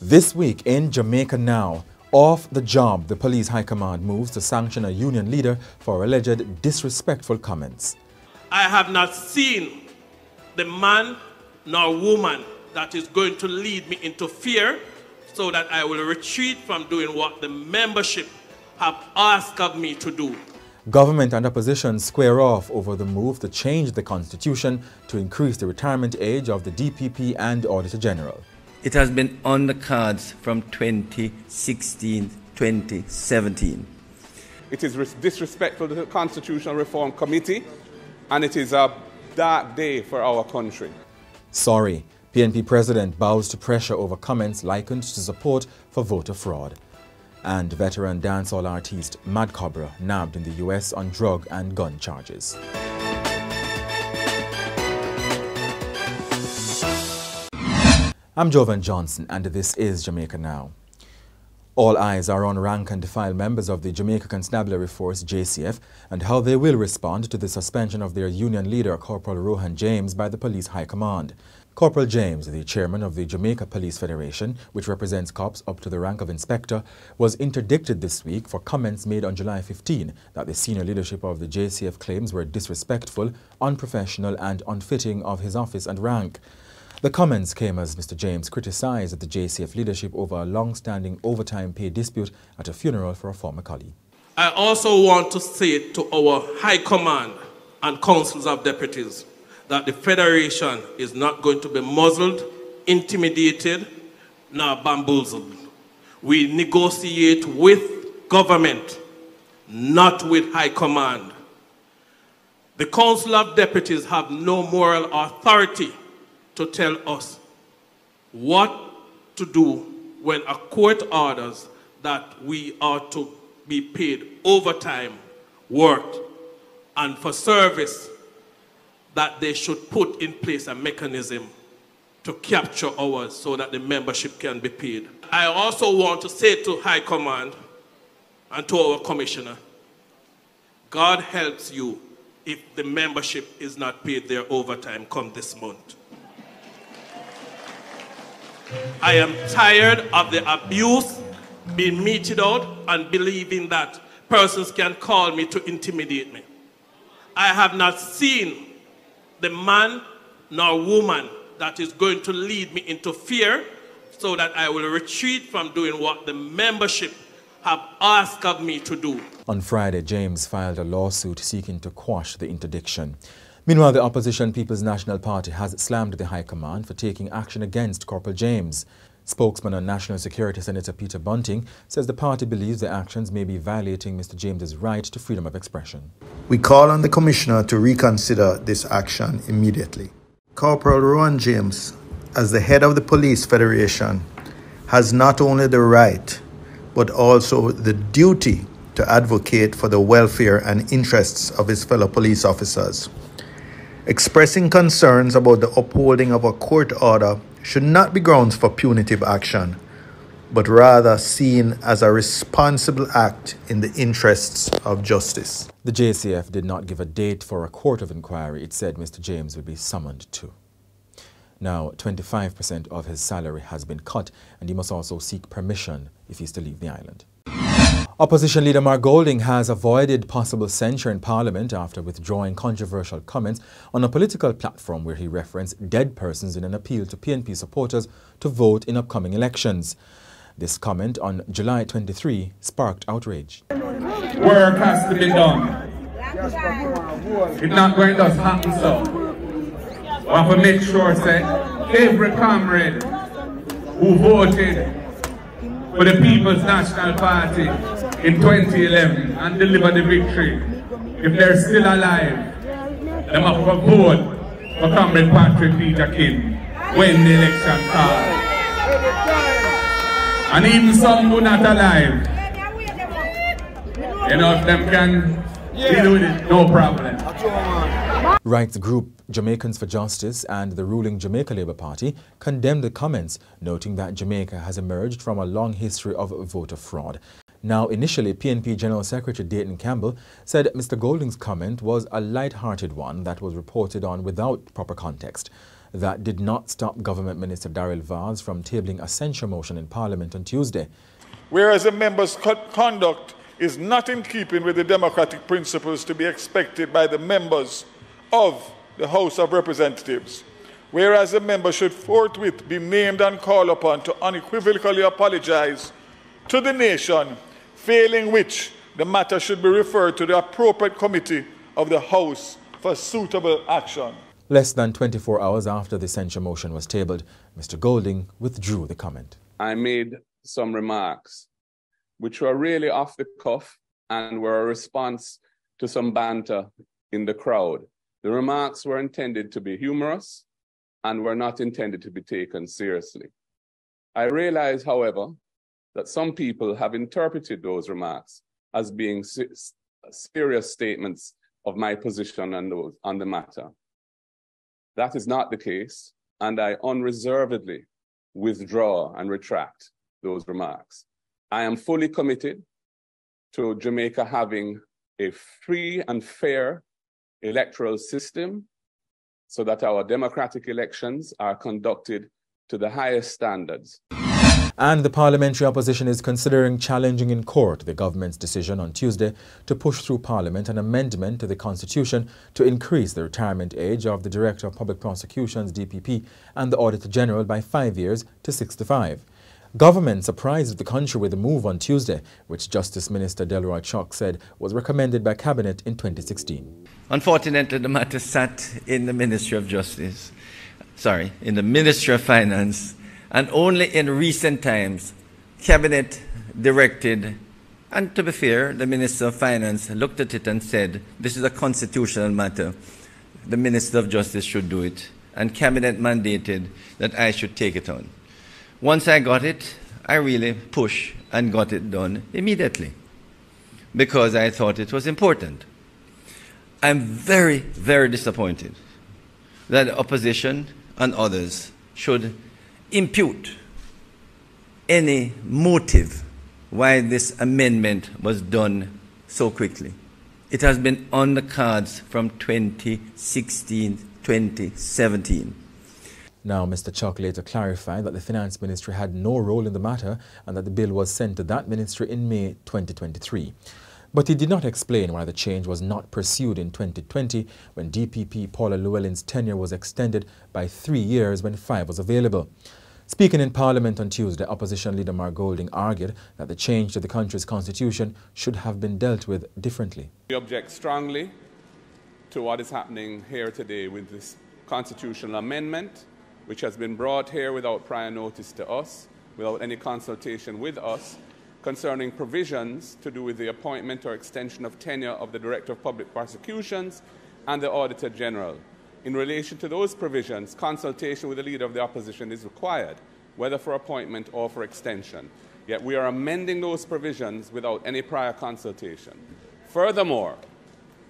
This week in Jamaica Now, off the job, the police high command moves to sanction a union leader for alleged disrespectful comments. I have not seen the man nor woman that is going to lead me into fear so that I will retreat from doing what the membership have asked of me to do. Government and opposition square off over the move to change the constitution to increase the retirement age of the DPP and Auditor General. It has been on the cards from 2016 2017. It is disrespectful to the Constitutional Reform Committee and it is a dark day for our country. Sorry, PNP President bows to pressure over comments likened to support for voter fraud. And veteran dancehall artist Mad Cobra nabbed in the US on drug and gun charges. I'm Jovan Johnson and this is Jamaica Now. All eyes are on rank and file members of the Jamaica Constabulary Force JCF and how they will respond to the suspension of their union leader Corporal Rohan James by the Police High Command. Corporal James, the chairman of the Jamaica Police Federation, which represents cops up to the rank of inspector, was interdicted this week for comments made on July 15 that the senior leadership of the JCF claims were disrespectful, unprofessional and unfitting of his office and rank. The comments came as Mr. James criticized the JCF leadership over a long-standing overtime pay dispute at a funeral for a former colleague. I also want to say to our High Command and Councils of Deputies that the Federation is not going to be muzzled, intimidated, nor bamboozled. We negotiate with government, not with High Command. The Council of Deputies have no moral authority to tell us what to do when a court orders that we are to be paid overtime work and for service that they should put in place a mechanism to capture hours so that the membership can be paid. I also want to say to High Command and to our Commissioner, God helps you if the membership is not paid their overtime come this month. I am tired of the abuse being meted out and believing that persons can call me to intimidate me. I have not seen the man nor woman that is going to lead me into fear so that I will retreat from doing what the membership have asked of me to do. On Friday, James filed a lawsuit seeking to quash the interdiction. Meanwhile, the opposition People's National Party has slammed the High Command for taking action against Corporal James. Spokesman on National Security Senator Peter Bunting says the party believes the actions may be violating Mr. James's right to freedom of expression. We call on the Commissioner to reconsider this action immediately. Corporal Rohan James, as the head of the Police Federation, has not only the right but also the duty to advocate for the welfare and interests of his fellow police officers. Expressing concerns about the upholding of a court order should not be grounds for punitive action, but rather seen as a responsible act in the interests of justice. The JCF did not give a date for a court of inquiry it said Mr. James would be summoned to. Now, 25% of his salary has been cut and he must also seek permission if he's to leave the island. Opposition leader Mark Golding has avoided possible censure in Parliament after withdrawing controversial comments on a political platform where he referenced dead persons in an appeal to PNP supporters to vote in upcoming elections. This comment on July 23 sparked outrage. Work has to be done. It's not going to happen so. We have to make sure that every comrade who voted for the People's National Party in 2011 and deliver the victory. If they're still alive, they must vote for Comrade Patrick Peter King when the election comes. And even some who not alive, you know, if them can deal with it, no problem. Rights group Jamaicans for Justice and the ruling Jamaica Labour Party condemned the comments, noting that Jamaica has emerged from a long history of voter fraud. Now, initially, PNP General Secretary Dayton Campbell said Mr. Golding's comment was a light-hearted one that was reported on without proper context. That did not stop Government Minister Daryl Vaz from tabling a censure motion in Parliament on Tuesday. Whereas a member's conduct is not in keeping with the democratic principles to be expected by the members of the House of Representatives. Whereas a member should forthwith be named and called upon to unequivocally apologize to the nation, failing which the matter should be referred to the appropriate committee of the House for suitable action. Less than 24 hours after the censure motion was tabled, Mr. Golding withdrew the comment. I made some remarks which were really off the cuff and were a response to some banter in the crowd. The remarks were intended to be humorous and were not intended to be taken seriously. I realize, however, that some people have interpreted those remarks as being serious statements of my position on, those, on the matter. That is not the case, and I unreservedly withdraw and retract those remarks. I am fully committed to Jamaica having a free and fair electoral system so that our democratic elections are conducted to the highest standards. And the parliamentary opposition is considering challenging in court the government's decision on Tuesday to push through Parliament an amendment to the Constitution to increase the retirement age of the Director of Public Prosecutions, DPP, and the Auditor General by five years to 65. Government surprised the country with the move on Tuesday, which Justice Minister Delroy Chuck said was recommended by Cabinet in 2016. Unfortunately, the matter sat in the Ministry of Justice, sorry, in the Ministry of Finance and only in recent times, Cabinet directed, and to be fair, the Minister of Finance looked at it and said, this is a constitutional matter. The Minister of Justice should do it. And Cabinet mandated that I should take it on. Once I got it, I really pushed and got it done immediately because I thought it was important. I'm very, very disappointed that the opposition and others should impute any motive why this amendment was done so quickly. It has been on the cards from 2016, 2017. Now, Mr. Chuck later clarified that the Finance Ministry had no role in the matter and that the bill was sent to that ministry in May 2023. But he did not explain why the change was not pursued in 2020 when DPP Paula Llewellyn's tenure was extended by three years when five was available. Speaking in Parliament on Tuesday, Opposition Leader Mark Golding argued that the change to the country's constitution should have been dealt with differently. We object strongly to what is happening here today with this constitutional amendment, which has been brought here without prior notice to us, without any consultation with us, concerning provisions to do with the appointment or extension of tenure of the Director of Public Prosecutions and the Auditor General. In relation to those provisions, consultation with the Leader of the Opposition is required, whether for appointment or for extension. Yet we are amending those provisions without any prior consultation. Furthermore,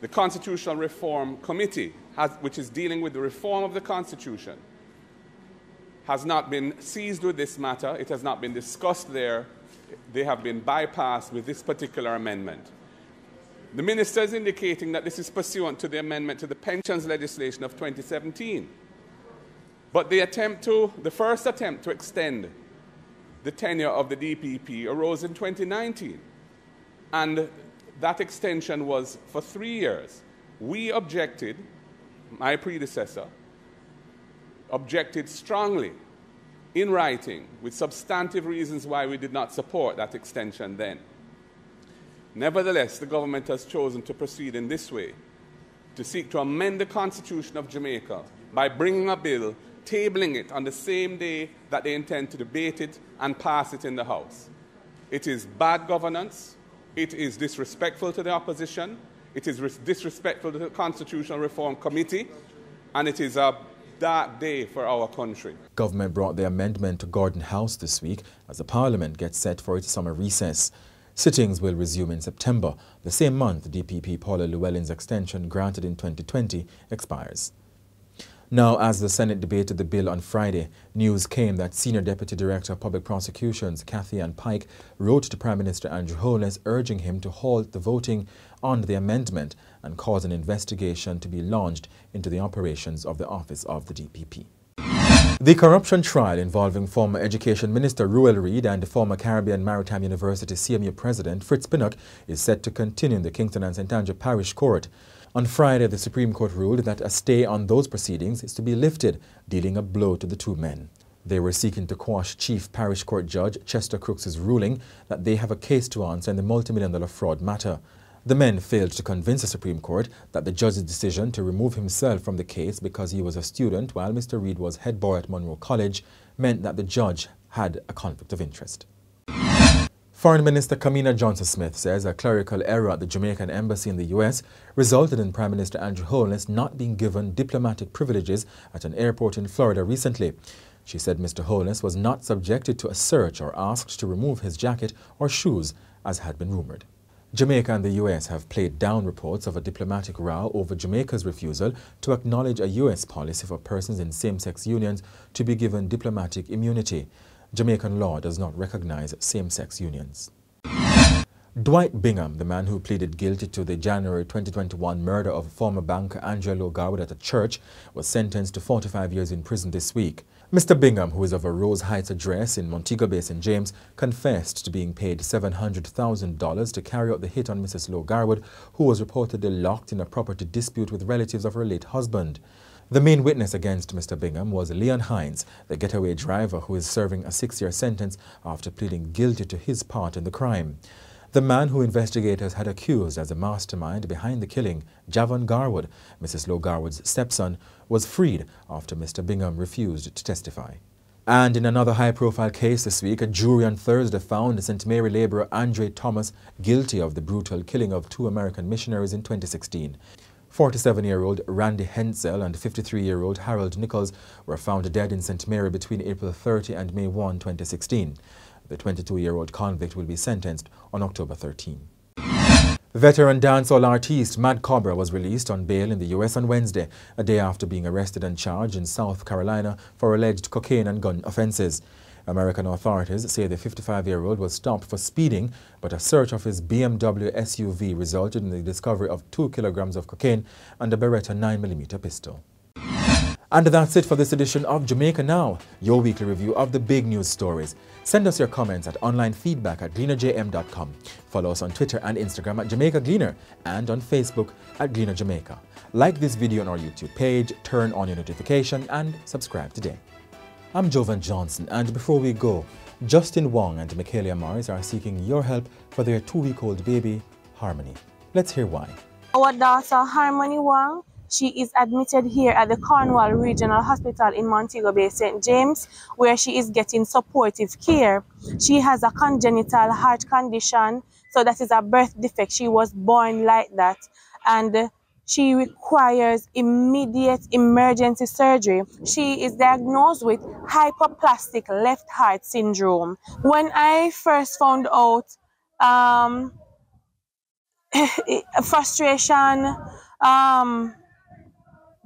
the Constitutional Reform Committee, has, which is dealing with the reform of the Constitution, has not been seized with this matter. It has not been discussed there. They have been bypassed with this particular amendment. The minister is indicating that this is pursuant to the amendment to the pensions legislation of 2017. But the attempt to, the first attempt to extend the tenure of the DPP arose in 2019. And that extension was for three years. We objected, my predecessor objected strongly in writing with substantive reasons why we did not support that extension then. Nevertheless, the government has chosen to proceed in this way to seek to amend the Constitution of Jamaica by bringing a bill, tabling it on the same day that they intend to debate it and pass it in the House. It is bad governance, it is disrespectful to the opposition, it is disrespectful to the Constitutional Reform Committee, and it is a dark day for our country. Government brought the amendment to Gordon House this week as the Parliament gets set for its summer recess. Sittings will resume in September, the same month DPP Paula Llewellyn's extension granted in 2020 expires. Now, as the Senate debated the bill on Friday, news came that Senior Deputy Director of Public Prosecutions Cathy Ann Pike wrote to Prime Minister Andrew Holness urging him to halt the voting on the amendment and cause an investigation to be launched into the operations of the office of the DPP. The corruption trial involving former Education Minister Ruel Reid and former Caribbean Maritime University CMU President Fritz Pinnock is set to continue in the Kingston and St. Andrew Parish Court. On Friday, the Supreme Court ruled that a stay on those proceedings is to be lifted, dealing a blow to the two men. They were seeking to quash Chief Parish Court Judge Chester Crooks' ruling that they have a case to answer in the multi-million dollar fraud matter. The men failed to convince the Supreme Court that the judge's decision to remove himself from the case because he was a student while Mr. Reid was head boy at Munro College meant that the judge had a conflict of interest. Foreign Minister Kamina Johnson-Smith says a clerical error at the Jamaican embassy in the U.S. resulted in Prime Minister Andrew Holness not being given diplomatic privileges at an airport in Florida recently. She said Mr. Holness was not subjected to a search or asked to remove his jacket or shoes, as had been rumored. Jamaica and the U.S. have played down reports of a diplomatic row over Jamaica's refusal to acknowledge a U.S. policy for persons in same-sex unions to be given diplomatic immunity. Jamaican law does not recognize same-sex unions. Dwight Bingham, the man who pleaded guilty to the January 2021 murder of former banker Angelo Garwood at a church, was sentenced to 45 years in prison this week. Mr. Bingham, who is of a Rose Heights address in Montego Bay, St. James, confessed to being paid $700,000 to carry out the hit on Mrs. Lowe-Garwood, who was reportedly locked in a property dispute with relatives of her late husband. The main witness against Mr. Bingham was Leon Hines, the getaway driver who is serving a six-year sentence after pleading guilty to his part in the crime. The man who investigators had accused as the mastermind behind the killing, Javon Garwood, Mrs. Lowe-Garwood's stepson, was freed after Mr. Bingham refused to testify. And in another high-profile case this week, a jury on Thursday found St. Mary laborer Andre Thomas guilty of the brutal killing of two American missionaries in 2016. 47-year-old Randy Hentzel and 53-year-old Harold Nichols were found dead in St. Mary between April 30 and May 1, 2016. The 22-year-old convict will be sentenced on October 13. Veteran dancehall artiste Mad Cobra was released on bail in the U.S. on Wednesday, a day after being arrested and charged in South Carolina for alleged cocaine and gun offenses. American authorities say the 55-year-old was stopped for speeding, but a search of his BMW SUV resulted in the discovery of 2 kilograms of cocaine and a Beretta 9mm pistol. And that's it for this edition of Jamaica Now, your weekly review of the big news stories. Send us your comments at onlinefeedback at gleanerjm.com. Follow us on Twitter and Instagram at Jamaica Gleaner and on Facebook at Gleaner Jamaica. Like this video on our YouTube page, turn on your notification and subscribe today. I'm Jovan Johnson and before we go, Justin Wong and Michaela Morris are seeking your help for their two-week-old baby, Harmony. Let's hear why. Our daughter, Harmony Wong, she is admitted here at the Cornwall Regional Hospital in Montego Bay, St. James, where she is getting supportive care. She has a congenital heart condition, so that is a birth defect. She was born like that. And she requires immediate emergency surgery. She is diagnosed with hypoplastic left heart syndrome. When I first found out um, frustration, um,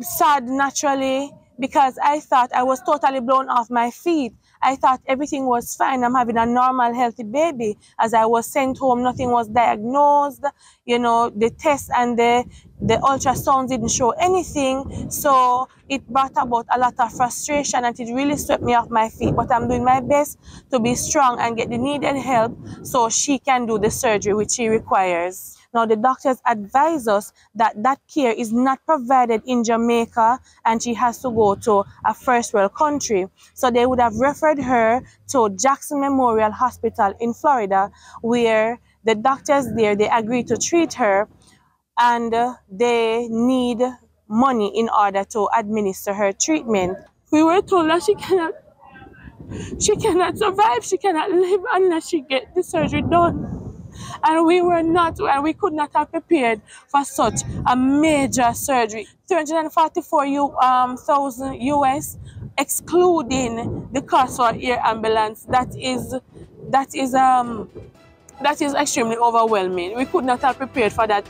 sad naturally because I thought I was totally blown off my feet. I thought everything was fine. I'm having a normal, healthy baby. As I was sent home, nothing was diagnosed. You know, the tests and the, the ultrasounds didn't show anything. So it brought about a lot of frustration and it really swept me off my feet. But I'm doing my best to be strong and get the needed help so she can do the surgery which she requires. Now, the doctors advise us that that care is not provided in Jamaica and she has to go to a first world country. So they would have referred her to Jackson Memorial Hospital in Florida, where the doctors there, they agree to treat her and they need money in order to administer her treatment. We were told that she cannot she cannot survive, she cannot live unless she get the surgery done and we were not and we could not have prepared for such a major surgery. 344 U, um, thousand US excluding the cost for air ambulance. That is that is um that is extremely overwhelming. We could not have prepared for that